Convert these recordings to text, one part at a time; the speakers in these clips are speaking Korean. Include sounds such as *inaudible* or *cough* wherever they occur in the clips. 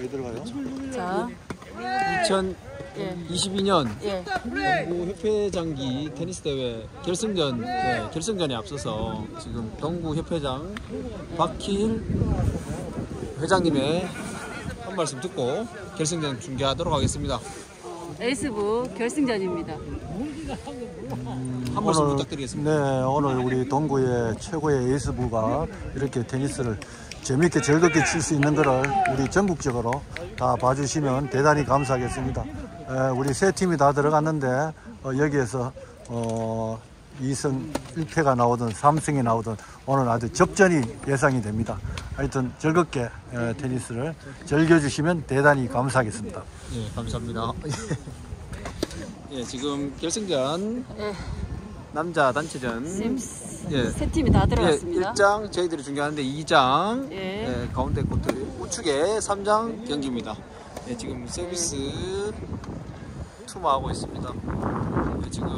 왜 들어가요? 자, 2022년 예. 동구 협회장기 테니스 대회 결승전 예, 결승전에 앞서서 지금 동구 협회장 박희일 회장님의 한 말씀 듣고 결승전 중계하도록 하겠습니다. 에이스부 결승전입니다. 한 말씀 오늘- 부탁드리겠습니다. 네, 오늘 우리 동구의 최고의 에이스부가 이렇게 테니스를 재밌게 즐겁게 칠 수 있는 것을 우리 전국적으로 다 봐주시면 대단히 감사하겠습니다. 에, 우리 세 팀이 다 들어갔는데 어, 여기에서 어, 2승 1패가 나오든 3승이 나오든 오늘 아주 접전이 예상이 됩니다. 하여튼 즐겁게 에, 테니스를 즐겨주시면 대단히 감사하겠습니다. 예, 감사합니다. *laughs* 예, 지금 결승전 예. 남자 단체전 심스 예. 세 팀이 다 예, 들어갔습니다. 1장 저희들이 중계하는데 2장 예. 예, 가운데 코트 우측에 3장 경기입니다. 예, 지금 서비스 투마하고 있습니다. 예, 지금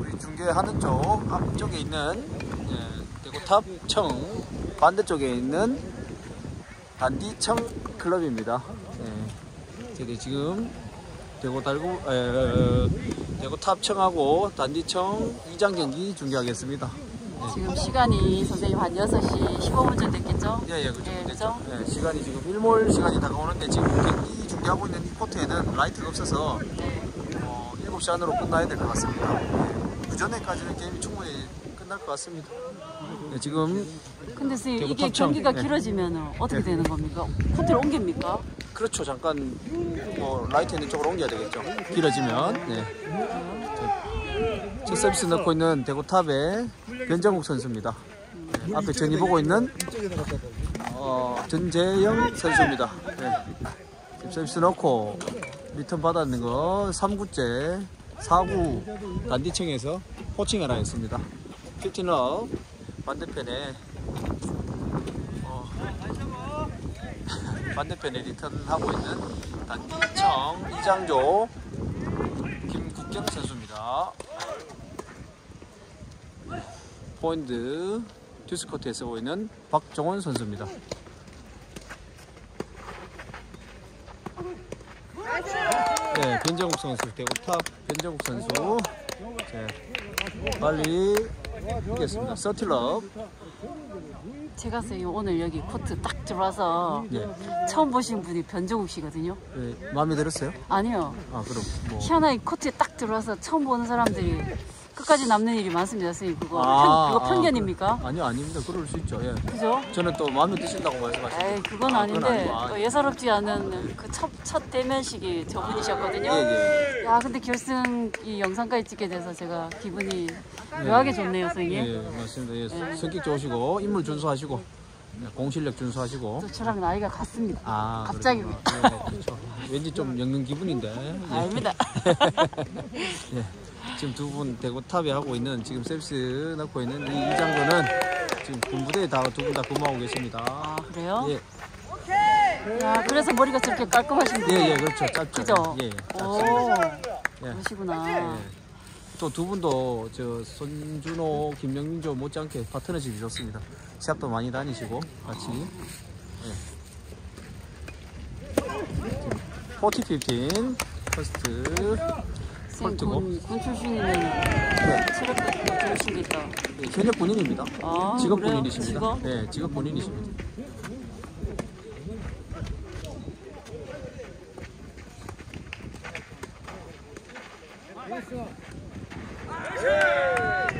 우리 중계하는 쪽 앞쪽에 있는 예, 대구탑 청 반대쪽에 있는 단디청 클럽입니다. 예, 저희들 지금 대구 탑 에, 대구 탑청하고 단디청 2장 경기 중계하겠습니다. 지금 시간이 선생님 한 6시 15분쯤 됐겠죠? 예, 예, 그죠. 예, 그죠. 예, 시간이 지금 일몰 시간이 다가오는데 지금 경기 중계하고 있는 이 코트에는 라이트가 없어서 어, 7시 안으로 끝나야 될 것 같습니다. 예, 그 전에까지는 게임이 충분히 끝날 것 같습니다. 예, 지금 근데 선생님 이게 탑청. 경기가 예. 길어지면 어떻게 예. 되는 겁니까? 코트를 옮깁니까? 그렇죠. 잠깐 뭐 라이트 있는 쪽으로 옮겨야 되겠죠. 길어지면. 네. 저, 저 서비스 넣고 있는 대구탑의 변정욱 선수입니다. 네, 앞에 전위 보고 있는 어, 전재영 선수입니다. 네. 서비스 넣고 리턴 받았는 거 3구째 4구 단디청에서 poaching 에러 했습니다. 피팅업 반대편에 어, 반대편에 리턴하고 있는 단기청 이장조 김국경 선수입니다. 포인트 듀스코트에 쓰고 있는 박정원 선수입니다. 네, 변정욱 선수, 대구탑 변정욱 선수. 네, 빨리 이겼습니다. 서틀럽. 제가 선생님 오늘 여기 코트 딱 들어와서 네, 처음 보신 분이 변정욱 씨거든요. 네, 마음에 들었어요? 아니요. 아, 그럼 뭐. 희한하게 코트에 딱 들어와서 처음 보는 사람들이 끝까지 남는 일이 많습니다, 선생님. 그거, 아, 편, 그거 아, 편견입니까? 아니요, 아닙니다. 그럴 수 있죠. 예. 그죠? 저는 또 마음에 드신다고 말씀하시죠. 에이, 그건 아, 아닌데, 그건 아, 또 예사롭지 않은 그 첫, 첫 대면식이 저분이셨거든요. 예, 예. 야, 근데 결승 이 영상까지 찍게 돼서 제가 기분이 묘하게 좋네요, 선생님. 예, 맞습니다. 예, 성격 좋으시고 인물 준수하시고 예, 공실력 준수하시고 또 저랑 나이가 같습니다. 아 갑자기. 그렇구나. 예, 그렇죠. 왠지 좀 엮는 기분인데 예. 아닙니다. 예. 지금 두 분 대구 탑에 하고 있는 지금 서비스 넣고 있는 이 이 장군은 지금 군부대에 다 두 분 다 근무하고 계십니다. 아, 그래요? 예, 야, 그래서 머리가 저렇게 깔끔하신데. 예, 예, 그렇죠. 짧죠. 그죠? 예, 오, 짧습니다. 예. 그러시구나. 또두 분도 저 손준호, 김명민조 못지않게 파트너십이 좋습니다. 시합도 많이 다니시고 같이. 예. 40, 15, first. 폴트고. 군, 군 출신이면 체력도 있다. 예, 현역 군인입니다. 아, 직업 그래요? 군인이십니다. 직업? 네, 직업 군인이십니다.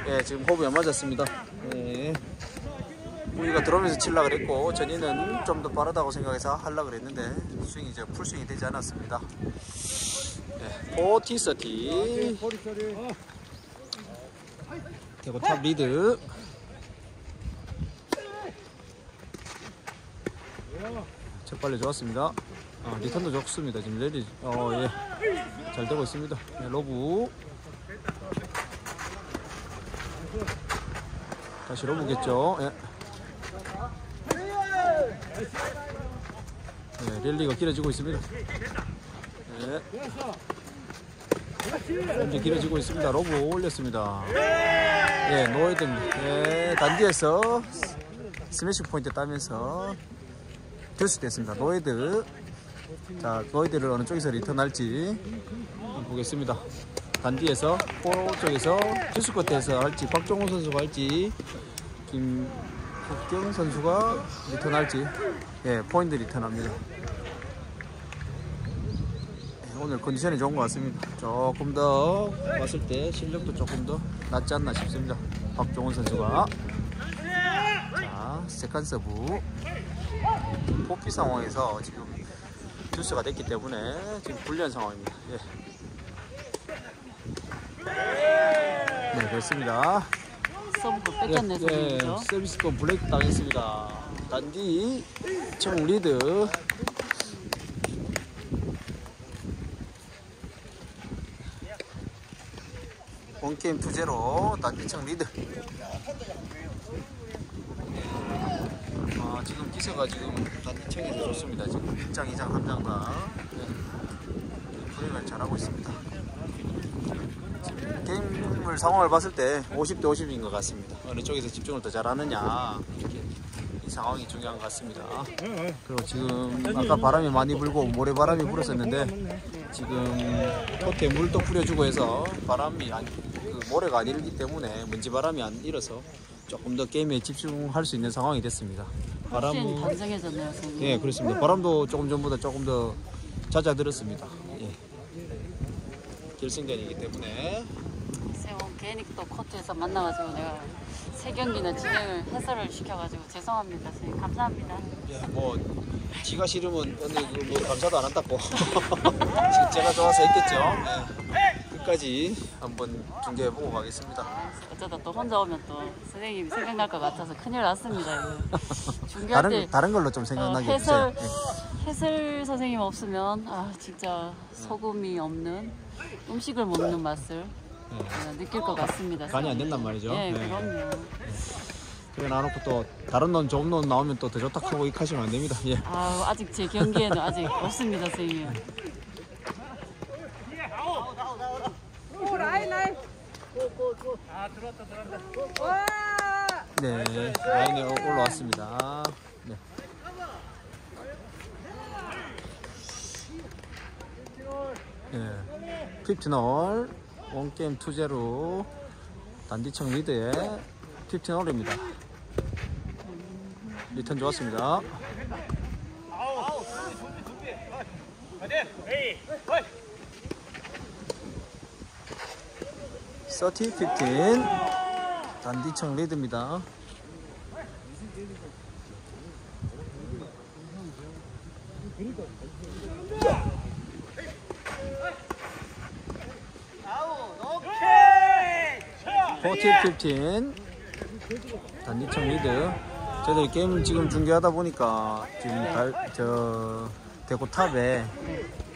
예, 지금 호흡이 안 맞았습니다. 예. 우리가 들어오면서 칠라 그랬고 전위는 좀 더 빠르다고 생각해서 하려 그랬는데 스윙이 이제 풀스윙이 되지 않았습니다. 예, 40, 30. 대구 탑 리드. 첫 발리 좋았습니다. 어, 리턴도 좋습니다. 지금 레디, 어, 예. 잘 되고 있습니다. 네, 로브. 다시 로브겠죠. 예. 네, 랠리가 길어지고 있습니다. 네. 현재 길어지고 있습니다. 로브 올렸습니다. 예, 노이든 예, 단디에서 스매시 포인트 따면서 듀스 됐습니다. No-ad. 자, no-ad를 어느 쪽에서 리턴할지 보겠습니다. 단디에서 포 쪽에서 듀스 코트에서 할지 박종훈 선수가 할지 김국경 선수가 리턴할지 예 포인트 리턴합니다. 예, 오늘 컨디션이 좋은 것 같습니다. 조금 더 봤을 때 실력도 조금 더 낫지 않나 싶습니다. 박종훈 선수가 자 second 서브 포피 상황에서 지금 듀스가 됐기 때문에 지금 불리한 상황입니다. 예. 네, 그렇습니다. 서브가 뺏겼네, 예, 선생님이죠. 서비스권 브레이크 당했습니다. 단디 청 리드. one game to zero 단디청 리드. 아, 지금 기세가 지금 단디청에서 좋습니다. 지금 1장, 2장, 3장 다 네. 플레이를 잘하고 있습니다. 게임을 상황을 봤을 때 50대 50인 것 같습니다. 어느 쪽에서 집중을 더 잘하느냐 이 상황이 중요한 것 같습니다. 그리고 지금 아까 바람이 많이 불고 모래바람이 불었었는데 지금 겉에 물도 뿌려주고 해서 바람이 안, 그 모래가 안 일기 때문에 먼지 바람이 안 일어서 조금 더 게임에 집중할 수 있는 상황이 됐습니다. 바람은 단정해졌네요. 예 그렇습니다. 바람도 조금 전보다 조금 더 잦아들었습니다. 예. 결승전이기 때문에 괜히 또 코트에서 만나가지고 내가 세 경기나 진행을 해설을 시켜가지고 죄송합니다, 선생님. 감사합니다. 예, 뭐 지가 싫으면 언니 그뭐 감사도 안 한다고 *laughs* 제가 좋아서 했겠죠. 예. 끝까지 한번 중계해보고 가겠습니다. 어쩌다 또 혼자 오면 또 선생님이 생각날 것 같아서 큰일 났습니다. *laughs* 중계할 다른 때 다른 걸로 좀 어, 생각나게 해주세요. 해설 해설 선생님 없으면 아 진짜 소금이 없는 음식을 먹는 맛을 예. 어, 느낄 것 같습니다. 간이 안. 된단 말이죠. 예, 네. 그럼요. 그래 놔놓고 또 다른 놈 좋은 놈 나오면 또더 좋다 하고 익하시면 안 됩니다. 예. 아 아직 제 경기에는 아직 없습니다, 선생님. 아 네, 라인에 올라왔습니다. 네. 예, 피프틴올 원게임 투제로 단디청 리드의 피프틴올입니다. 리턴 좋았습니다. 서티 피프틴 단디청 리드입니다. 15 단디청 리드 저희들이 게임 지금 중계하다 보니까 지금 달, 저 대구 탑에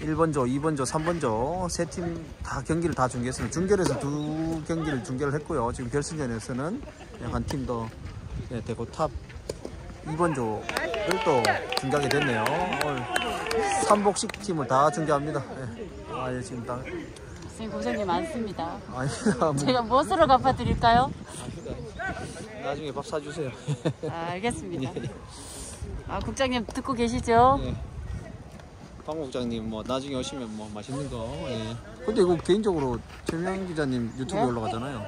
1번조, 2번조, 3번조 세 팀 다 경기를 다 중계했습니다. 중계에서 두 경기를 중계를 했고요. 지금 결승전에서는 한 팀 더 대구 탑 2번조를 또 중계하게 됐네요. 오늘 삼복식 팀을 다 중계합니다. 예. 아, 예, 지금 다 선생님 고생이 많습니다. 아니다. 뭐, 제가 무엇으로 갚아드릴까요? 나중에 밥 사주세요. 아, 알겠습니다. 아 국장님 듣고 계시죠? 예. 방 국장님 뭐 나중에 오시면 뭐 맛있는 거. 예. 근데 이거 개인적으로 최명 기자님 유튜브 에 네? 올라가잖아요.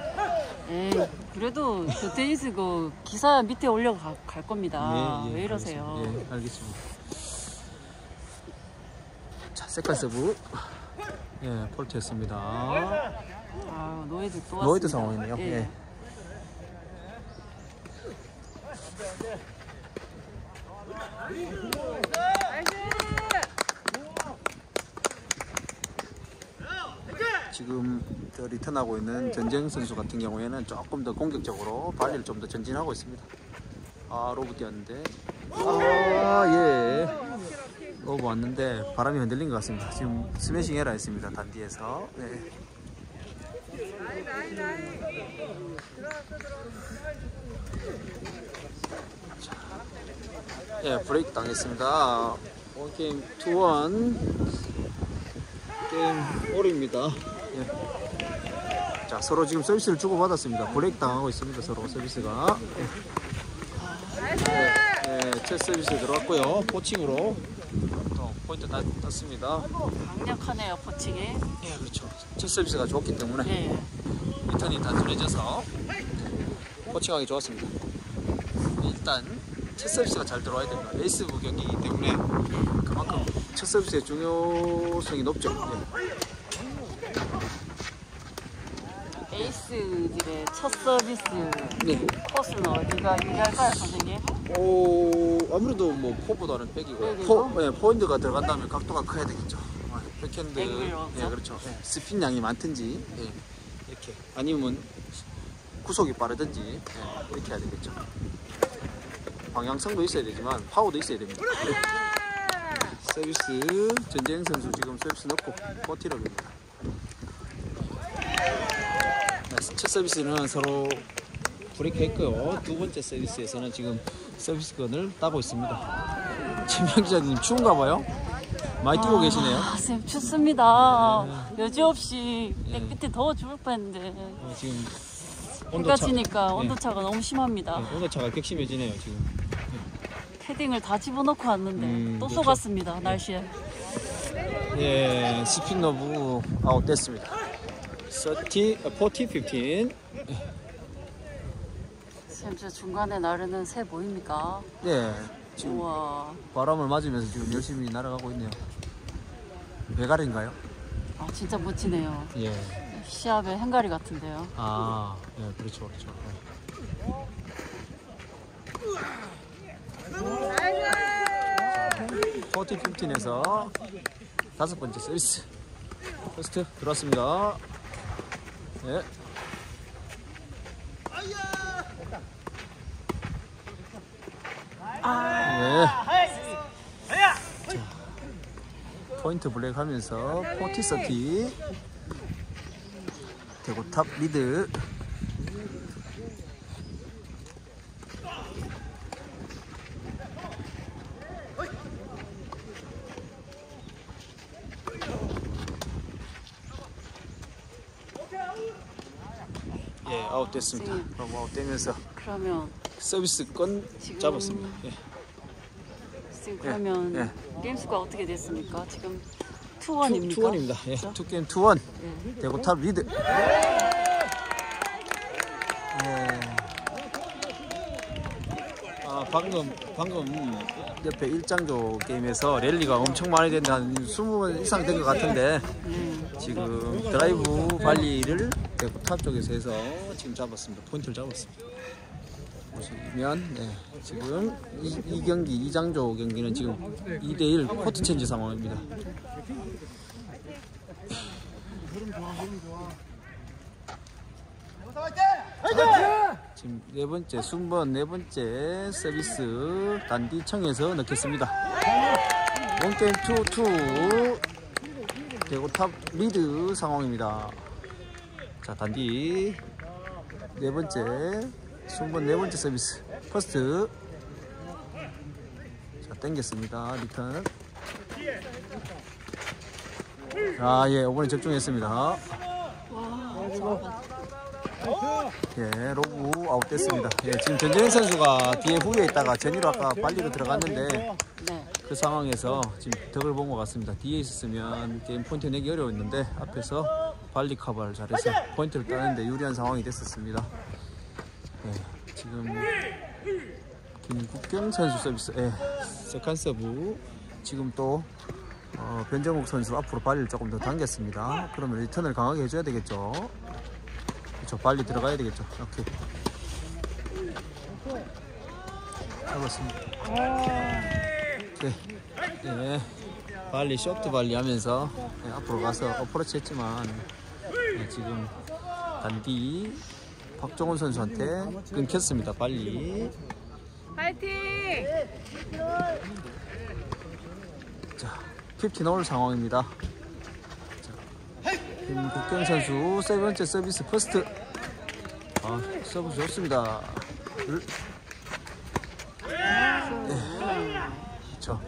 예, 그래도 그 테니스 그 기사 밑에 올려갈 갈 겁니다. 예, 예, 왜 이러세요? 알겠습니다. 예, 알겠습니다. 자, second 서브. 예, 폴트였습니다. 아, no-ad 또 no-ad. 상황이네요. 예. 지금 저 리턴하고 있는 전재영 선수 같은 경우에는 조금 더 공격적으로 발리를 좀 더 전진하고 있습니다. 아 로브 뛰었는데 아 예. 로브 왔는데 바람이 흔들린 것 같습니다. 지금 스매싱 에러 했습니다. 단디에서. 네. 예, 브레이크 당했습니다. one game to one game all입니다. 예. 자, 서로 지금 서비스를 주고 받았습니다. 브레이크 당하고 있습니다. 서로 서비스가. 예. 예, 예, 첫 서비스 들어갔고요. poaching으로 또 포인트 다 땄습니다. 강력하네요, poaching이. 예, 그렇죠. 첫 서비스가 좋기 때문에 네. 리턴이 단순해져서 poaching하기 좋았습니다. 일단 첫 서비스가 잘 들어와야 됩니다. 에이스부 경기이기 때문에 그만큼 첫 서비스의 중요성이 높죠. 에이스들의 첫 서비스 예. 네. 코스는 어디가 유리할까요, 선생님? 오, 아무래도 뭐 포보다는 백이고? 포, 예, 포인트가 들어간다면 각도가 커야 되겠죠. 어, 백핸드, 예, 그렇죠. 예, 스핀 양이 많든지 예, 이렇게 아니면 구속이 빠르든지 예, 이렇게 해야 되겠죠. 방향성도 있어야 되지만 파워도 있어야 됩니다. 예. 서비스 전재영 선수 지금 서비스 넣고 forty love입니다. 네, 첫 서비스는 서로 브레이크 했고요. 두 번째 서비스에서는 지금 서비스권을 따고 있습니다. 기자님 추운가 봐요? 많이 뛰고 계시네요. 아, 쌤 춥습니다. 여지없이 깨끗이 더워 죽을 뻔했는데. 어, 지금 해가 온도차, 지니까 네. 온도차가 너무 심합니다. 네, 온도차가 격심해지네요 지금. 패딩을 다 집어넣고 왔는데 음, 또 그렇죠. 속았습니다, 날씨에. 예, 스핀 너브 아웃됐습니다. 30, 어, 40, 15. 쌤, 저 중간에 나르는 새 보입니까? 예, 지금 우와. 바람을 맞으면서 지금 열심히 날아가고 있네요. 배가리인가요? 아, 진짜 멋지네요. 예. 시합의 행가리 같은데요. 아, 예, 그렇죠, 그렇죠. 예. forty 15에서 다섯 번째 서비스 first 들어왔습니다. 예. 예. 자, 포인트 블랙 하면서 forty thirty 대구 탑 리드 예 아웃 됐습니다 네. 그럼 아웃 되면서 그러면 서비스권 지금- 잡았습니다 예. 지금 그러면 예. 게임 수가 어떻게 됐습니까? 지금 two one입니까? two one입니다 예. 그렇죠? two 게임 two one 예. 대구 탑 리드 예. 아 방금 방금 옆에 일장조 게임에서 랠리가 엄청 많이 된다 한 20번 이상 된 것 같은데 네. 지금 드라이브 발리를 대구 탑 쪽에서 해서 지금 잡았습니다. 포인트를 잡았습니다. 보시면 네, 지금 이, 이 경기 이장조 경기는 지금 2대1 코트 체인지 상황입니다. 지금 네 번째 순번 네 번째 서비스 단디청에서 넣겠습니다. one 게임 2-2 대구 탑 리드 상황입니다. 자 단디 네 번째 순번 네 번째 서비스 first 자 땡겼습니다 리턴 자예 이번에 적중했습니다 예 로브 아웃됐습니다 예 지금 전재영 선수가 뒤에 후에 있다가 전위로 아까 발리로 들어갔는데 네. 그 상황에서 지금 덕을 본 것 같습니다. 뒤에 있었으면 게임 포인트 내기 어려웠는데 앞에서 발리 커버를 잘해서 포인트를 따는데 유리한 상황이 됐었습니다. 예, 지금 김국경 선수 서비스, 예, second 서브 지금 또 어, 변정욱 선수 앞으로 발리를 조금 더 당겼습니다. 그러면 리턴을 강하게 해줘야 되겠죠. 그렇죠, 발리 들어가야 되겠죠. 이렇게 잡았습니다. 네. 네. 발리 쇼트 발리 하면서 네, 앞으로 가서 어프로치 했지만 네, 지금 단디 박종훈 선수한테 끊겼습니다. 발리. 파이팅! 자, 15 all 상황입니다. 자, 김국경 선수 세 번째 서비스 first. 아, 서브 좋습니다. 둘. 네. 그렇죠.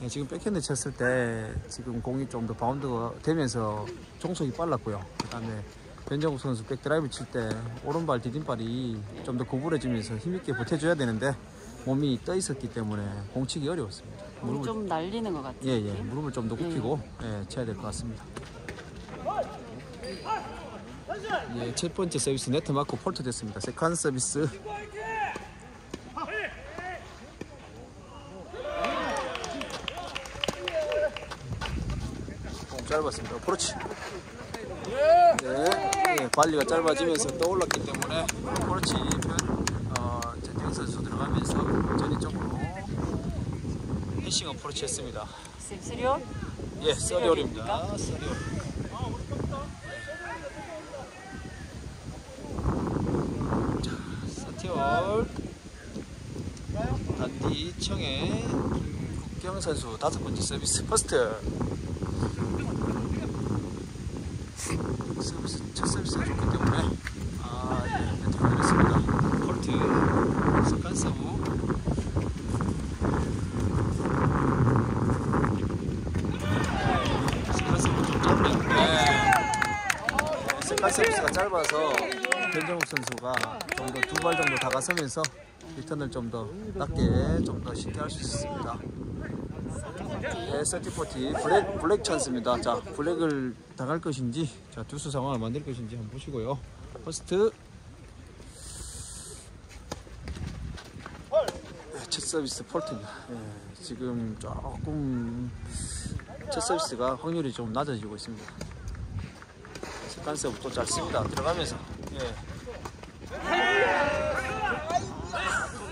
네, 지금 백핸드 쳤을 때 지금 공이 좀 더 바운드가 되면서 종속이 빨랐고요. 그다음에 변정욱 선수 백드라이브 칠 때 오른발 디딤발이 좀 더 구부러지면서 힘있게 보태줘야 되는데 몸이 떠 있었기 때문에 공치기 어려웠습니다. 무릎을 좀 날리는 것 같아요. 예, 예. 무릎을 좀 더 굽히고 예, 쳐야 될 것 같습니다. 예, 첫 번째 서비스 네트 맞고 폴트 됐습니다. second 서비스. 공 짧았습니다. 그렇지. 네, 예, 발리가 짧아지면서 떠올랐기 때문에 그렇지. 어, 전재영 선수 들어가면서 전위적으로 패싱 어프로치 했습니다. 쌤 쓰리온? 예, 서리올입니다. 서리올. 자, thirty all. 단디 청의 김국경 선수 다섯 번째 서비스 first. 서비스 첫 서비스가 좋기 때문에 아, 예. 폴트 second 서브. second 서브 좀 짧네요. 네. second 서비스가 짧아서 변정욱 선수가 좀 더 두 발 정도 다가서면서 리턴을 좀 더 낮게 좀 더 쉽게 할 수 있습니다. 네, thirty forty break break 찬스입니다. 자, break를 당할 것인지, 자 듀스 상황을 만들 것인지 한번 보시고요. first 네, 첫 서비스 폴트입니다. 예, 지금 조금 첫 서비스가 확률이 좀 낮아지고 있습니다. 서브 또 짧습니다. 들어가면서 예,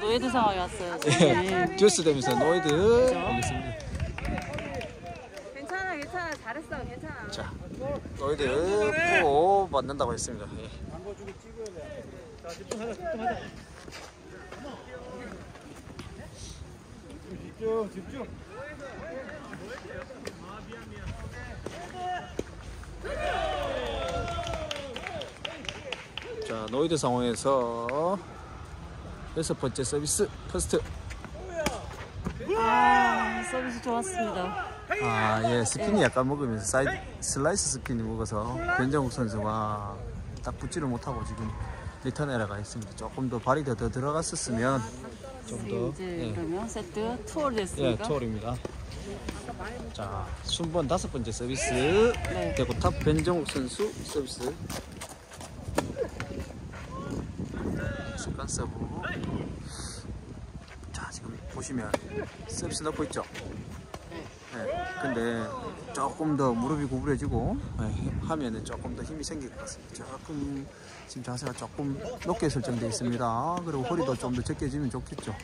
no ad 상황이 왔어요. 예, 듀스 되면서 no ad 보겠습니다. 괜찮아 괜찮아 잘했어 괜찮아 자, no ad 또 맞는다고 했습니다. 예. 자, no ad 상황에서 여섯 번째 서비스 first. 아, 서비스 좋았습니다. 아, 예, 스핀이 약간 먹으면서 사이드 슬라이스 스핀이 먹어서 변정욱 선수가 딱 붙지를 못하고 지금 리턴 에러가 있습니다. 조금 더 발이 더, 더 들어갔었으면 좀더 이제 예, 그러면 세트 two all을 예, 됐으니까 two all입니다. 자, 순번 다섯 번째 서비스 네. 대구 탑 변정욱 선수 서비스. second 서브. 자, 지금 보시면 서비스 넣고 있죠. 네, 근데 조금 더 무릎이 구부려지고 네, 하면은 조금 더 힘이 생길 것 같습니다. 조금 지금 자세가 조금 높게 설정되어 있습니다. 그리고 허리도 좀 더 젖혀지면 좋겠죠.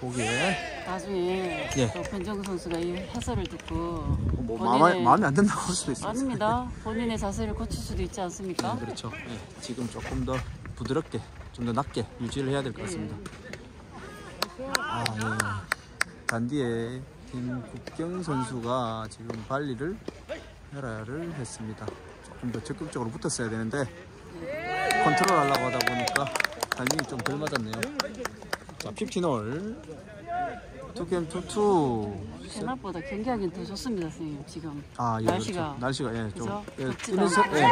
보기에 나중에 예. 또 변정욱 선수가 이 해설을 듣고 뭐 본인의- 마음에, 안 든다고 할 수도 있습니다. 아닙니다. 본인의 자세를 고칠 수도 있지 않습니까? 네, 그렇죠. 네, 지금 조금 더 부드럽게, 좀 더 낮게 유지를 해야 될 것 같습니다. 아, 예. 단디에 김국경 선수가 지금 발리를 에라를 했습니다. 조금 더 적극적으로 붙었어야 되는데 컨트롤 하려고 하다 보니까 타이밍이 좀 덜 맞았네요. 자, 15 all. two game two two. 생각보다 경기하기는 더 좋습니다, 선생님. 지금 아, 예, 날씨가 그렇죠. 날씨가 예, 좀 그죠? 예, 덥지도 뛰는, 선, 않고. 예,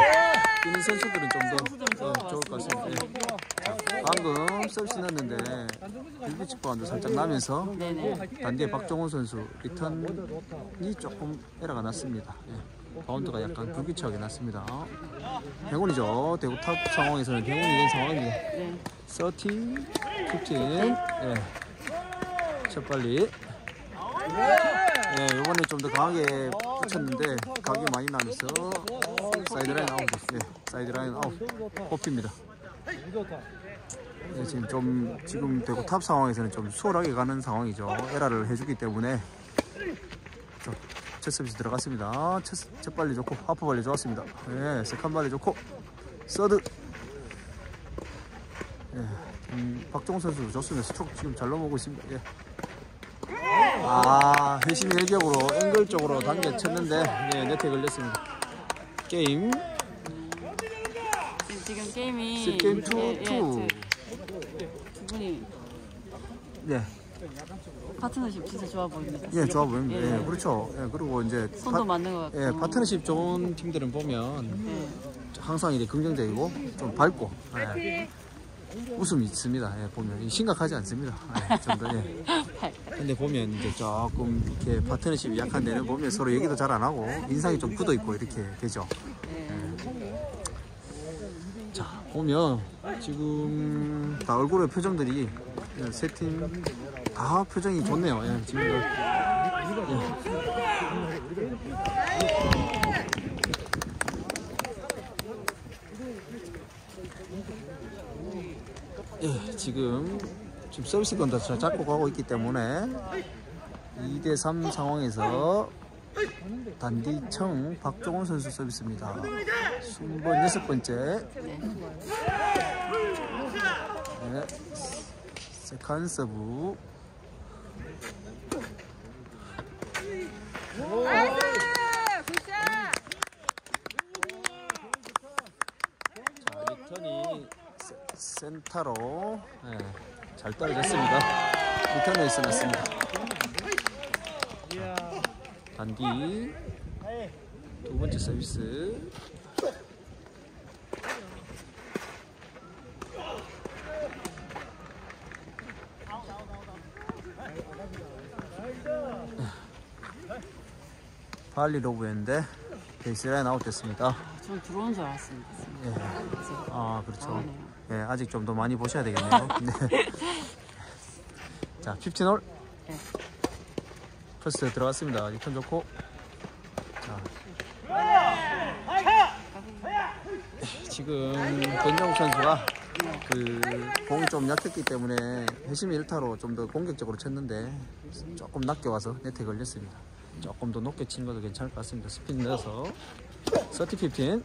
뛰는 선수들은 좀더 선수들은 좋을 것 좋을 것 같습니다. 예. 방금 서비스 넣었는데 빌비치 바운드 살짝 나면서 네네. 반대에 박종훈 선수 리턴이 조금 에러가 났습니다. 예. 바운드가 약간 불규칙하게 났습니다. 행운이죠. 대구 탑 상황에서는 행운이 된 상황입니다. 네. 30, 15, 예. 첫 발리. 예, 이번에 좀 더 강하게 붙였는데 각이 많이 나면서 사이드 라인 아웃. 예, 사이드 라인 아웃. 뽑힙니다. 예, 지금 좀 지금 대구 탑 상황에서는 좀 수월하게 가는 상황이죠. 에라를 해주기 때문에 자, 첫 서비스 들어갔습니다. 첫, 첫 발리 좋고 하프 발리 좋았습니다. 예, second 발리 좋고 서드 예, 음, 박종훈 선수 좋습니다. 스트로크 지금 잘 넘어오고 있습니다. 예. 아, 회심 일격으로 앵글 쪽으로 당겨 쳤는데 예, 네트에 걸렸습니다. 게임 지금, 게임이 three game two 예, 예, 투. 두, 두 분이 예, 파트너십 진짜 좋아 보입니다. 예, 좋아 보입니다. 예. 예, 그렇죠. 예, 그리고 이제 손도 맞는 것 같고. 예, 파트너십 좋은 팀들은 보면 예. 항상 이렇게 긍정적이고 좀 밝고 예, 웃음이 있습니다. 예, 보면 심각하지 않습니다. 예, 좀 더, 예. *laughs* 근데 보면 이제 조금 이렇게 파트너십이 약한 데는 보면 서로 얘기도 잘 안 하고 인상이 좀 굳어 있고 이렇게 되죠. 네. 자 보면 지금 다 얼굴의 표정들이 세 팀 다 표정이 좋네요. 예, 지금 예, 지금 지금 서비스 건다 잡고 가고 있기 때문에 2대 3 상황에서 단디청 박종훈 선수 서비스입니다. 순번 여섯 번째. 네. second 서브. Nice! Good shot! 자, 리턴이 세- 센터로 네, 잘 떨어졌습니다. 리턴 에이스 났습니다. 단디 두 번째 서비스. 발리 로브였는데 베이스라인 아웃 됐습니다. 전 들어온 줄 알았습니다. 예. 아 그렇죠. 예, 아직 좀 더 많이 보셔야 되겠네요. *laughs* 네. 자, 15 all. 네. First 들어갔습니다. 리턴 좋고. 자. 지금 변정욱 선수가 그 공이 좀 약했기 때문에 회심의 1타로 좀 더 공격적으로 쳤는데 조금 낮게 와서 네트에 걸렸습니다. 조금 더 높게 치는 것도 괜찮을 것 같습니다. 스피드 넣어서 30, 15.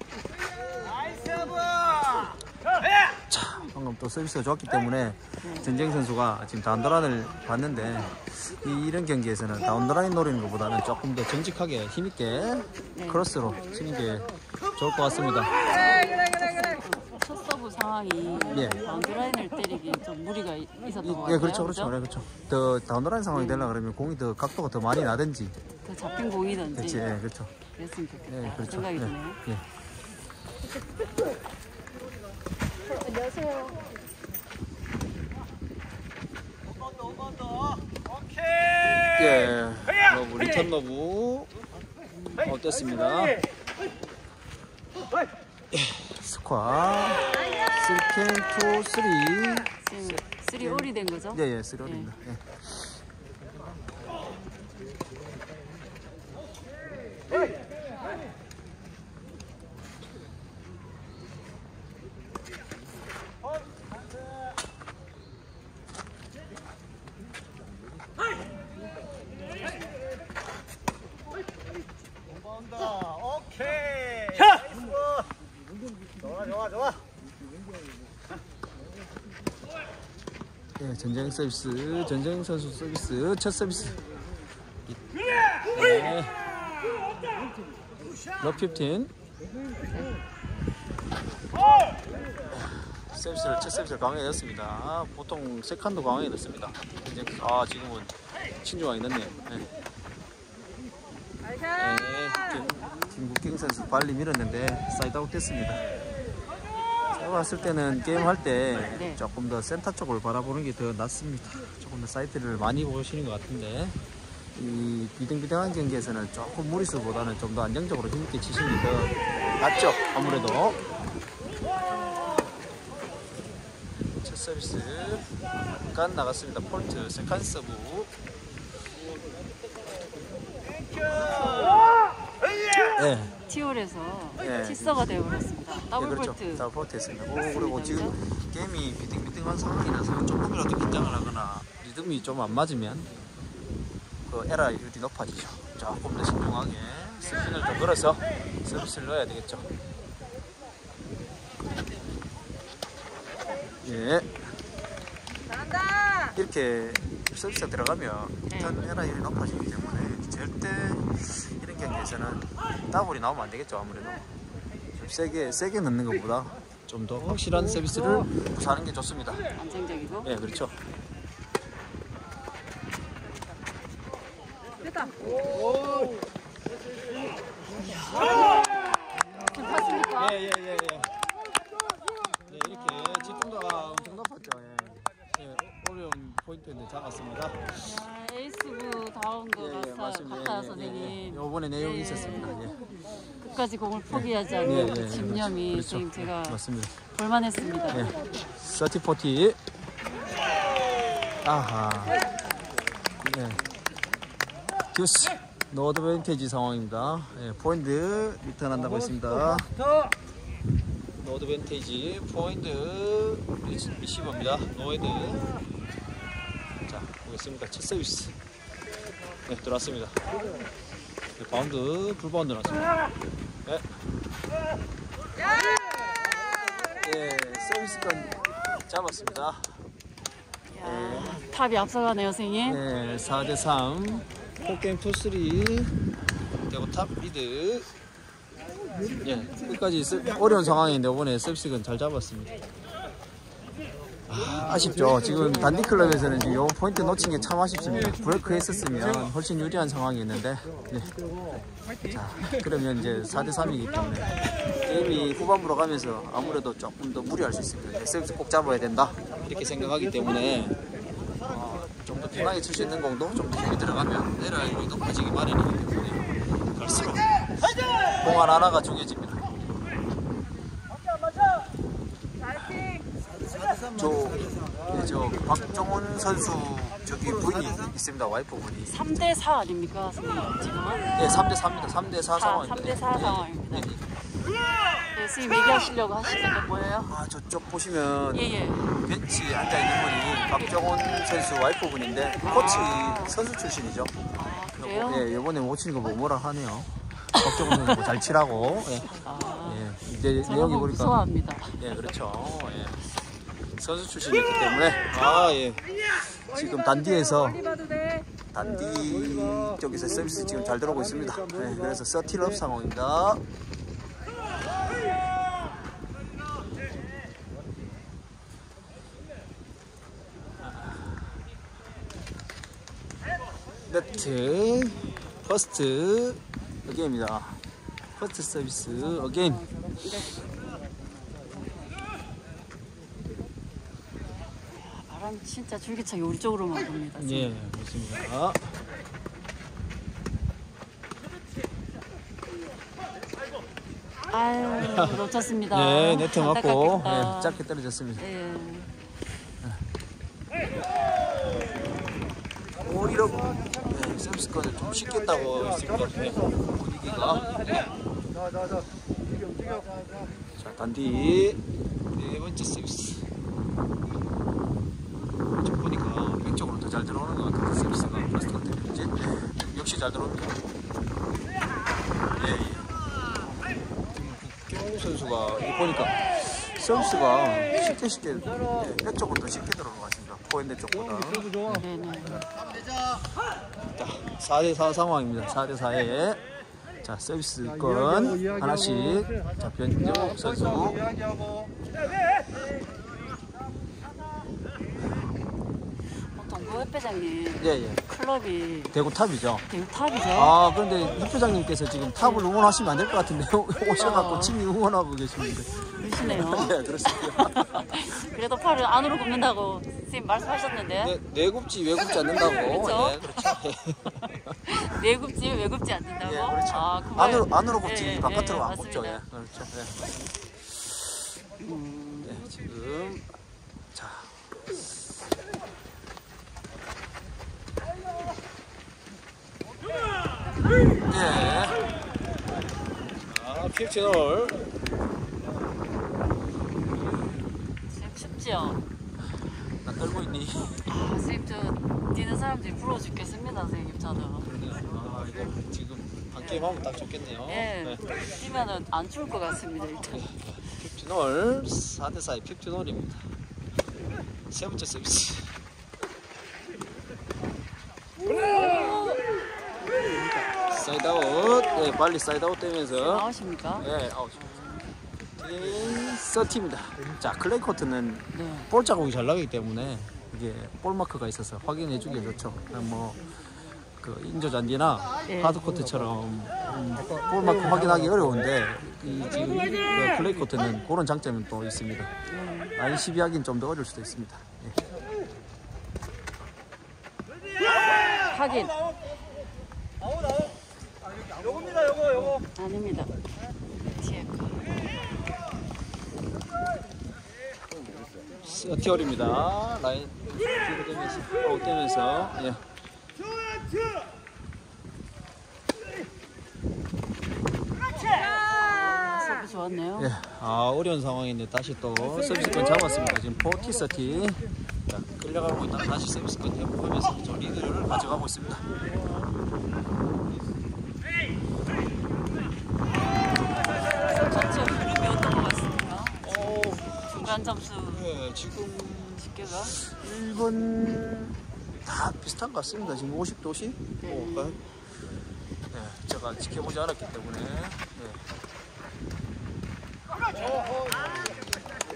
자, 방금 또 서비스가 좋았기 때문에 전재영 선수가 지금 down the line을 봤는데 이, 이런 경기에서는 down the line 노리는 것보다는 조금 더 정직하게 힘있게 크로스로 치는 게 좋을 것 같습니다. 그래, 그래, 그래, 그래. 첫 서브 상황이 예. down the line을 때리기 좀 무리가 이- 있었던 것 같아요. 예, 그렇죠, 그렇죠, 네, 그렇죠. 더 다운더라인 상황이 되려 그러면 공이 더 각도가 더 많이 나든지, 더 잡힌 공이든지 그렇지, 예, 그렇죠. 그랬으면 좋겠다 예, 그렇죠. 생각이 예, 드네요. 예. 예, 러브 리턴 러브. 어땠습니다? 예, 스쿼. 3캠 2 3 지금 3 올이 된 거죠? 예, 예, 쓰리입니다. 예. 오케이. 좋아 좋아 좋아. 예, 전재영 서비스, 전재영 선수 서비스, 첫 서비스. 네. 러브 15. 서비스를, 첫 서비스를 강행했습니다. 보통 second도. 전재영 선수. 아, 지금은 친조가 있었네요. 네. 네, 김- 김국경 선수 발리 밀었는데 사이드아웃 됐습니다. 봤을 때는 게임 할 때 네. 조금 더 센터 쪽을 바라보는 게 더 낫습니다. 조금 더 사이드를 많이 보시는 것 같은데 이 비등비등한 경기에서는 조금 무리수보다는 좀 더 안정적으로 힘있게 치시는 게 더 낫죠. 아무래도 첫 서비스 잠깐 나갔습니다. 폴트 second 서브 네. 티올에서 예. 티서가 되어버렸습니다. 더블 네, 그렇죠. 폴트. 더블 폴트 했습니다. 오, 그리고 지금 게임이 비등비등한 상황이라서 조금이라도 긴장을 하거나 리듬이 좀 안 맞으면 그 에러율이 높아지죠. 조금 더 신중하게 스핀을 더 걸어서 서비스를 넣어야 되겠죠. 예, 잘한다! 이렇게 서비스가 들어가면 네. 일단 에러율이 높아지기 때문에 절대 이런 경기에서는 더블이 나오면 안 되겠죠. 아무래도 좀 세게 세게 넣는 것보다 좀 더 확실한 서비스를 구사하는 게 좋습니다. 안정적이고 예, 그렇죠. 됐다! 괜찮습니까? 예, 예, 예, 예. 네, 이렇게 집중도가 엄청 맞습니다. 아, 에이스부 다운 거 예, 예, 같아, 맞습니다. 같아요, 예, 예, 선생님. 예. 요번에 내용이 예, 있었습니다. 예. 끝까지 공을 포기하지 않는 예, 예, 그 예, 집념이 그렇죠. 선생님 제가 맞습니다. 볼만했습니다. 예. 서티포티. 아하. 예. 듀스. no advantage 상황입니다. 예, 포인트 리턴 한다고 했습니다. no advantage 포인트 리시- 리시버입니다. no ad. 자, 보겠습니다. 첫 서비스. 네, 들어왔습니다. 네, 바운드, 풀바운드 나왔습니다. 네. 예, 서비스권 잡았습니다. 이야, 탑이 앞서가네요, 선생님. 네, 4대3 four game to 3 대구 탑 리드. 예, 끝까지 스- 어려운 상황인데 이번에 서비스권 잘 잡았습니다. 아, 아쉽죠. 지금 단디 클럽에서는 지금 요 포인트 놓친 게 참 아쉽습니다. 브레이크 했었으면 훨씬 유리한 상황이었는데 예. 자 그러면 이제 4대 3이기 때문에 게임이 후반부로 가면서 아무래도 조금 더 무리할 수 있습니다 서비스 꼭 잡아야 된다 이렇게 생각하기 때문에 좀더 편하게 칠 수 있는 공도 좀더 힘이 들어가면 내려갈 일이 높아지기 마련이기 때문에 갈수록 공 하나하나가 중요해집니다. 저, 네, 저 박정훈 선수 저기 부인이 있습니다. 와이프 분이. 3대 4 아닙니까, 선생님? 지금은? 네, 3대 4입니다. 3대 4 상황입니다. 3대 4 상황입니다. 네, 네. 네, 선생님 얘기하시려고 하시는 게 뭐예요? 아, 저쪽 보시면 예, 예. 벤치에 앉아 있는 분이 박정훈 선수 와이프 분인데 코치 선수 출신이죠. 아, 그래요? 예, 이번에 못 치는 거 뭐 뭐라 하네요. 박정훈 선수 잘 치라고. 예. 아, 예, 이제 내용이 거 보니까 무서워합니다. 예, 그렇죠. 예. 선수 출신이기 때문에 아, 예. 지금 단디에서. 단디 쪽에서 서비스 지금 잘 들어오고 있습니다. 예, 그래서 서티럽 상황입니다. 네트 first again입니다. first service again. 바람 진짜 줄기차게 우리 쪽으로만 붑니다. 예, 그렇습니다. 아유, 놓쳤습니다. 네, 네트 맞고. 예, 짧게 떨어졌습니다. 예. 오히려 네, 서비스권을 좀 쉽겠다고 했습니다. 네, 분위기가. 자, 단디 네 번째 서비스. 좀 보니까 왼쪽으로 더 잘 들어오는 것 같아요. 서비스가 플러스 컨텐츠. 네, 역시 잘 들어옵니다. 네, 예. 국경 선수가 보니까 서비스가 쉽게 쉽게 네, 왼쪽으로 더 쉽게 들어오는 것 같습니다. 포핸드 쪽보다. 네 네. 4대4 상황입니다. 4대4에 자 서비스권 하나씩 자 변정욱 선수 보통 그 회장님 예 예 클럽이 대구 탑이죠. 대구 탑이죠. 아 그런데 육부장님께서 지금 탑을 응원하시면 안 될 것 같은데 오셔갖고 어. 친히 응원하고 계십니다. 그러시네요. 예 그렇습니다. *laughs* 그래도 팔을 안으로 굽는다고 선생님 말씀하셨는데 네, 내굽지 외굽지 않는다고. 그렇죠. 예, 그렇죠. 내굽지 외굽지 않는다고. 예, 그렇죠. 아, 그 말- 안으로 안으로 굽지 예, 바깥으로 예, 안 굽죠. 맞습니다. 예, 그렇죠. 예. 네, 지금 자 예. 아, 피프티놀. 지금 춥죠. 나 떨고 있니? 아, 선생님 저 뛰는 사람들이 부러워 죽겠습니다, 선생님 저도. 아, 이거 지금 한 게임 하면 딱 좋겠네요. 예, 뛰면은 안 추울 것 같습니다 일단. 피프티놀 4대4의 피프티놀입니다. 세 번째 서비스. 사이드 아웃. 네, 빨리 사이드 아웃 되면서 나오십니까? 예, 아웃. 팀 서티입니다. 자, 클레이 코트는 네. 볼 자국이 잘 나기 때문에 이게 볼 마크가 있어서 확인해 주기 좋죠. 뭐, 그 인조 잔디나 예. 하드 코트처럼 음, 볼 마크 확인하기 어려운데 이 지금 그 클레이 코트는 그런 장점이 또 있습니다. 라인 12하기는 좀더 어려울 수도 있습니다. 예. 확인. 아웃 아웃. 요겁니다 요거 요거. 아닙니다. 거. thirty all입니다. 라인 뒤로 되면서 아웃되면서 예. 서브 좋았네요. 예, 아 어려운 상황인데 다시 또 서비스권 잡았습니다. 지금 forty thirty 자, 끌려가고 있다가 다시 서비스권 회복하면서 저 리드를 가져가고 있습니다. 전체 흐름이 어떤 것 같습니까? 오, 중간 점수 예, 지금 집계가 1번 다 비슷한 것 같습니다. 지금 50대 50? 뭐, 예, 제가 지켜보지 않았기 때문에 예.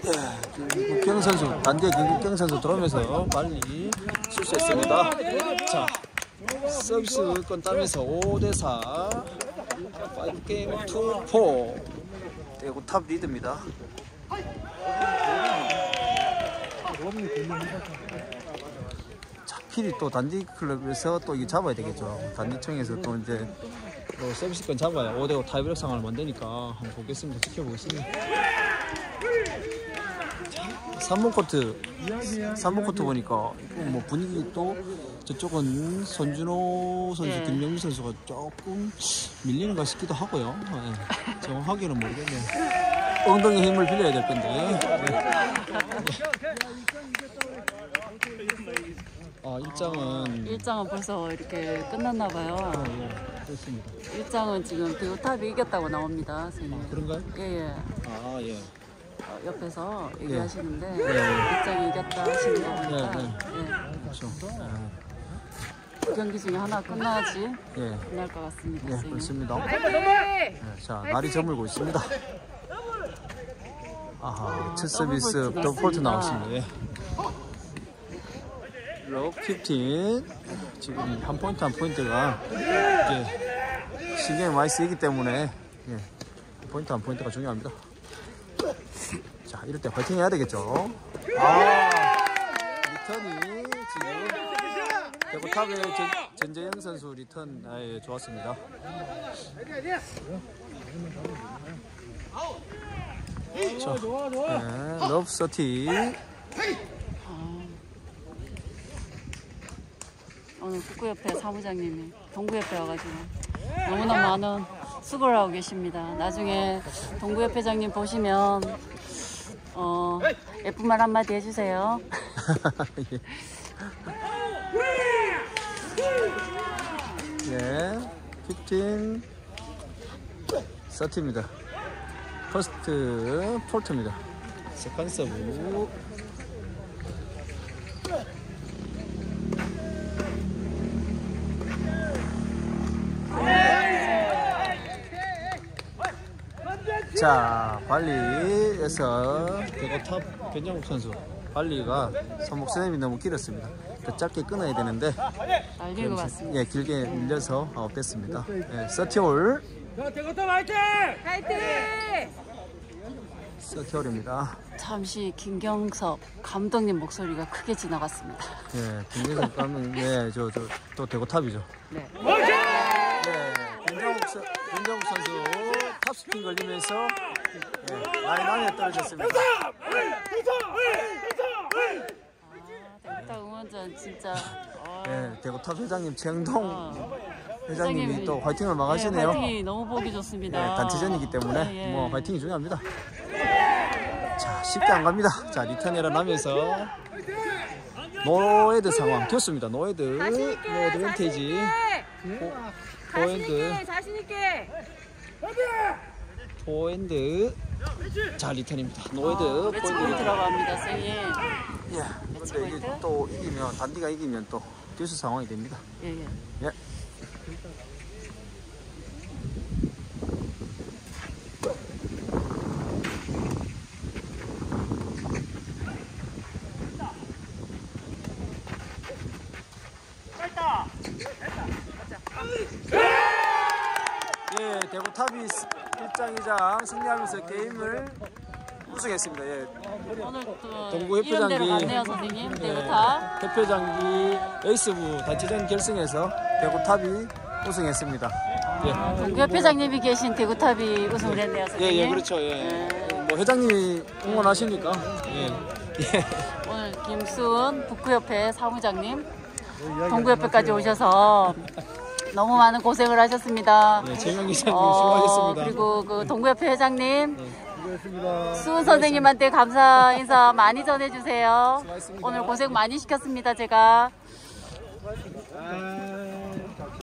예, 김국경 선수 반대 김국경 선수 들어오면서 빨리 실수했습니다. 자 서비스권 따면서 5대 4 5 game to 4 대구 탑 리드입니다. 필히 또 단디 클럽에서 또 이게 잡아야 되겠죠. 단디청에서 또 이제 또 서비스권 잡아야 5대5 tie-break 상황을 만드니까 한번 보겠습니다. 지켜보겠습니다. 3번 코트, 3번 코트 보니까 뭐 분위기 또 저쪽은 손준호 선수, 네. 김명민 선수가 조금 밀리는가 싶기도 하고요. 예, 정확하게는 모르겠네요. 엉덩이 힘을 빌려야 될 건데. 아, 일장은 일장은 벌써 이렇게 끝났나 봐요. 어, 예, 그렇습니다. 일장은 지금 대우탑이 이겼다고 나옵니다, 선생님. 그런가요? 예, 예. 아, 예. 어, 옆에서 얘기하시는데 네. 일장이 이겼다 하시는 거 보니까 네, 예. 그렇죠. 두 경기 중에 하나 끝나야지 예. 끝날 것 같습니다, 예, 선생님. 그렇습니다. 네. 네, 자, 날이 저물고 있습니다. 아하, 첫 더블 서비스 더블 폴트. 나왔습니다. 예. love 15. 지금 한 포인트 한 포인트가 이제 신경이 많이 쓰이기 때문에 예, 포인트 한 포인트가 중요합니다. 자, 이럴 때 화이팅 해야 되겠죠. 아, 리턴이 지금 대구탑의 전- 전재영 선수 리턴 아, 예, 좋았습니다. 자, 네, love thirty. 오늘 동구협회 사무장님이 동구협회 와가지고 너무나 많은 수고를 하고 계십니다. 나중에 동구협회장님 보시면 어, 예쁜 말 한마디 해주세요. *laughs* 예, 15, thirty입니다. first fault입니다. second serve. 자, 발리에서 대구 탑 변정욱 선수. 발리가 손목선임이 너무 길었습니다. 더 짧게 끊어야 되는데 같습니다. 예, 길게 밀려서 아웃됐습니다. 예, thirty all, 자 대구탑 화이팅. 파이팅! thirty all입니다. 잠시 김경섭 감독님 목소리가 크게 지나갔습니다. 예, 김민석 감독, 예, 저, 저, 또 대구탑이죠. 네. 예, 김정욱, 선- 김정욱 선수 탑스핀 걸리면서 예, 라인 안에 떨어졌습니다. 대구탑 응원전 진짜 어, 예, 대구탑 회장님 어, 회장님이 또 화이팅을 막 네, 하시네요. 화이팅이 너무 보기 좋습니다. 예, 단체전이기 때문에 예, 예. 뭐 화이팅이 중요합니다. 자, 쉽게 안 갑니다. 자, 리턴 일어나면서 no-ad 상황 겼습니다. no-ad, 자신 있게! no-ad 자신 멘테이지, 있게! 자신 포핸드, 있게! 자신 있게! 포핸드. 자, 리턴입니다. no-ad, 어, 매치 포인트 포핸드. 들어갑니다, 선생님. 예. 근데 이게? 또 이기면 단디가 이기면 또 듀스 상황이 됩니다. 예, 예. 예. 예, 대구 탑이 1장 2장 승리하면서 게임을 우승했습니다. 예. 오늘 또 동구 갔네요, 선생님. 대구탑. 대표장기 에이스부 단체전 결승에서 대구탑이 우승했습니다. 예. 동구 협회장님이 계신 대구탑이 우승을 했네요, 예, 선생님. 예, 그렇죠. 예. 뭐 회장님이 응원하시니까. 예. 예. 오늘 김수은 북구협회 사무장님 동구협회까지 오셔서 너무 많은 고생을 하셨습니다. 네, 재명 기자님 어, 수고하셨습니다. 그리고 그 동구협회 회장님 수은 선생님한테 감사 인사 많이 전해주세요. 수고하셨습니다. 오늘 고생 많이 시켰습니다, 제가.